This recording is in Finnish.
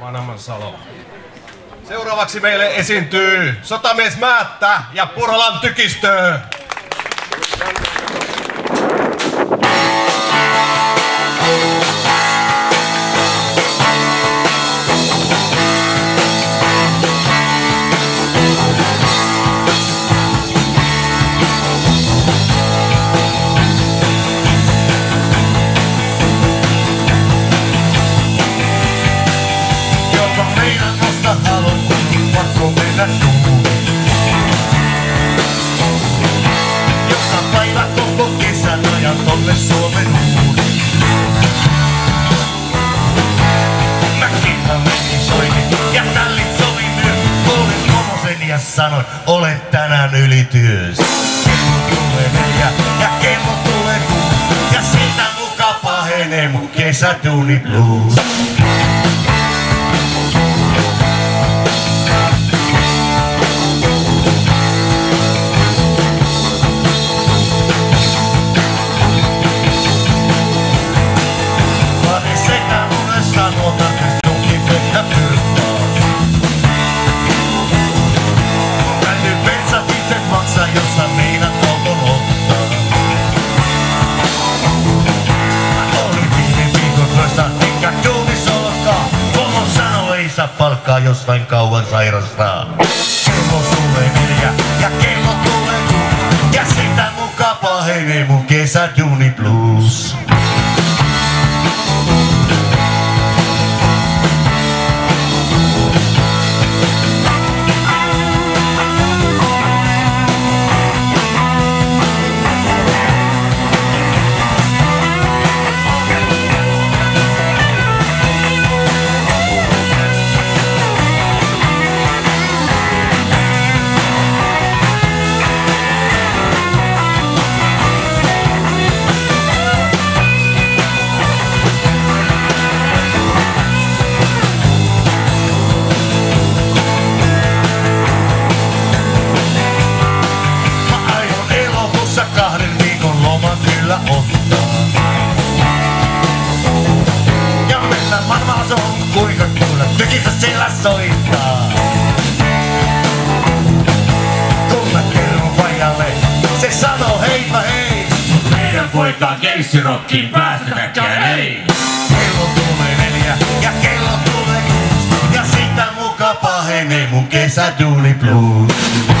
Manamman Salo. Seuraavaksi meille esiintyy sotamies Määttä ja Puralan tykistö. Meidän vasta halon, pakko mennä duuniin. Joka päivä koko kesän ajan tonne Suomen uuniin. Mäkin menin soitin ja tällit sovi myös. Olin homosen ja sanoin, olet tänään ylityös. Kello tulee neljä ja kello tulee kuusi. Ja siitä muka pahenee mun kesäduuni blues. Maksaa, jos sä meidät auton ottaa. Mä olin viime viikon toista, enkä duunis ollakaan. Pomo sanoo, ei saa palkkaa, jos vain kauan sairastaa. Kello tulee neljä ja kello tulee kuusi. Ja sitä muka pahenee mun kesäduuni blues. Kyllä ottaa. Ja mennä maailmaa se on kuinka kuulla, tykissä sillä soittaa. Kun mä kerron pajalle, se sanoo heipä hei. Meidän poikaa keissirokkiin päästetäkään, ei! Kello tulee neljä ja kello tulee kuusi. Ja sitä muka pahenee mun kesäduuni blues.